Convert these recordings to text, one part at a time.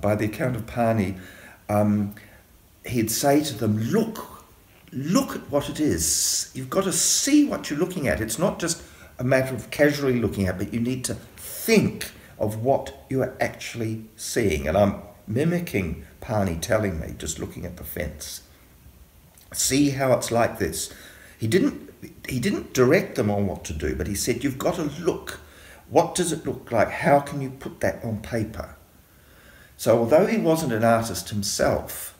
by the account of Pani, um, he'd say to them, Look, look at what it is. You've got to see what you're looking at. It's not just a matter of casually looking at, but you need to think of what you are actually seeing. And I'm mimicking Pani telling me, just looking at the fence. See how it's like this. He didn't he didn't direct them on what to do, but he said, You've got to look. What does it look like? How can you put that on paper? So although he wasn't an artist himself,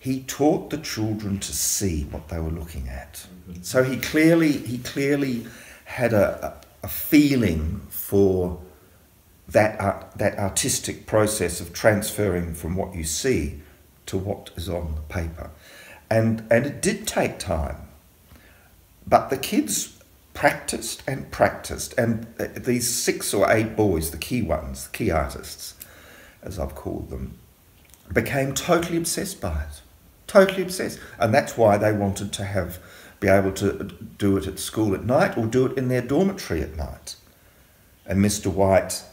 he taught the children to see what they were looking at. So he clearly he clearly had a, a, feeling for that that artistic process of transferring from what you see to what is on the paper. And and it did take time. But the kids practiced and practiced and uh, these six or eight boys, the key ones, the key artists, as I've called them, became totally obsessed by it. Totally obsessed. And that's why they wanted to have be able to do it at school at night or do it in their dormitory at night. And Mr. White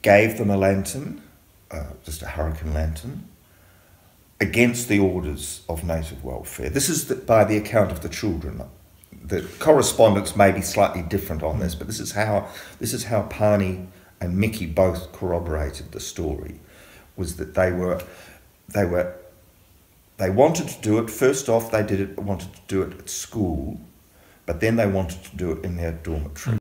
gave them a lantern, uh, just a hurricane lantern, against the orders of native welfare. This is the, by the account of the children. The correspondence may be slightly different on this, but this is how this is how Pani and Mickey both corroborated the story. Was that they were they were they wanted to do it first off they did it wanted to do it at school but then they wanted to do it in their dormitory